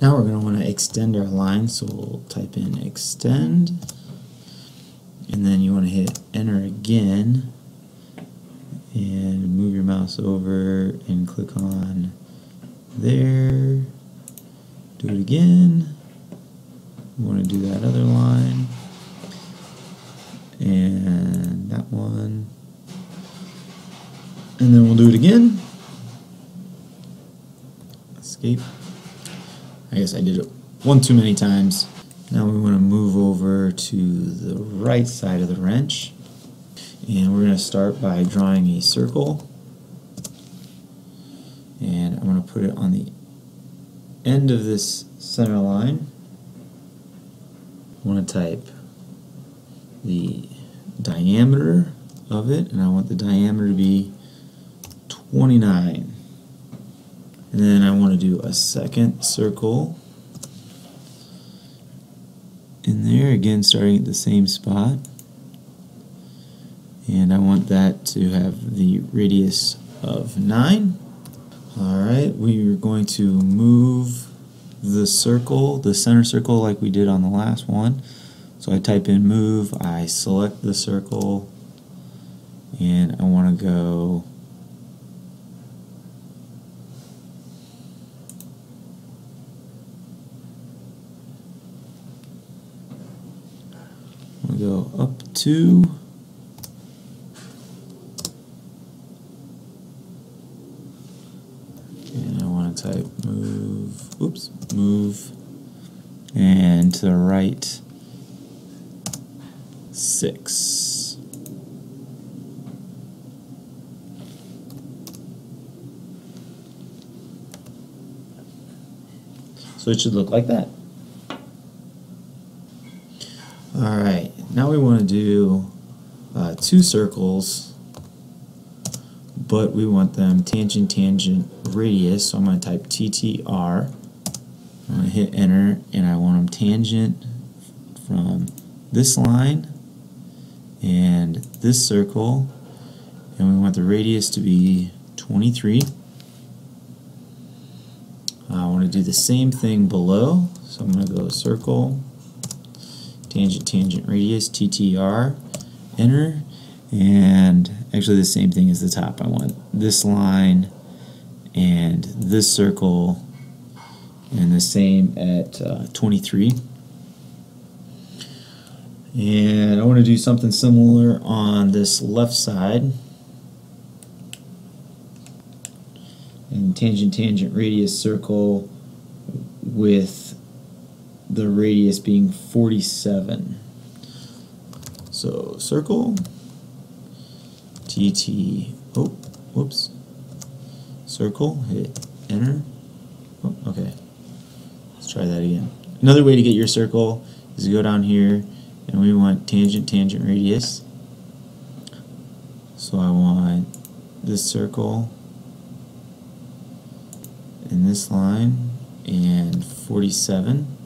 Now we're going to want to extend our line, so we'll type in extend, and then you want to hit enter again, and move your mouse over and click on there, do it again, you want to do that other line, and that one, and then we'll do it again, escape. I guess I did it one too many times. Now we want to move over to the right side of the wrench. And we're going to start by drawing a circle. And I'm going to put it on the end of this center line. I want to type the diameter of it, and I want the diameter to be 29. And then I want to do a second circle in there, again starting at the same spot. And I want that to have the radius of 9. Alright, we are going to move the circle, the center circle like we did on the last one. So I type in move, I select the circle, and I want to go We'll go up to and I want to type move oops move and to the right six. So it should look like that Alright, now we want to do uh, two circles, but we want them tangent, tangent, radius, so I'm going to type TTR. I'm going to hit enter, and I want them tangent from this line and this circle, and we want the radius to be 23. I want to do the same thing below, so I'm going to go circle, tangent, tangent, radius, TTR, enter, and actually the same thing as the top. I want this line and this circle and the same at uh, 23. And I want to do something similar on this left side. And tangent, tangent, radius, circle with the radius being 47. So circle, TT, oh, whoops, circle, hit enter. Oh, okay, let's try that again. Another way to get your circle is to go down here and we want tangent, tangent, radius. So I want this circle in this line and 47.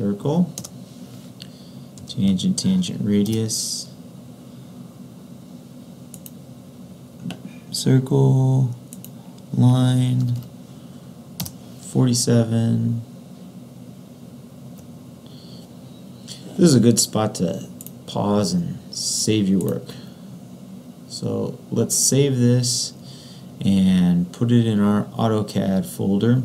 Circle, tangent, tangent, radius, circle, line, 47. This is a good spot to pause and save your work. So let's save this and put it in our AutoCAD folder.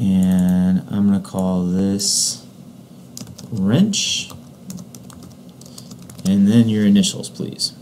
And I'm going to call this wrench and then your initials please.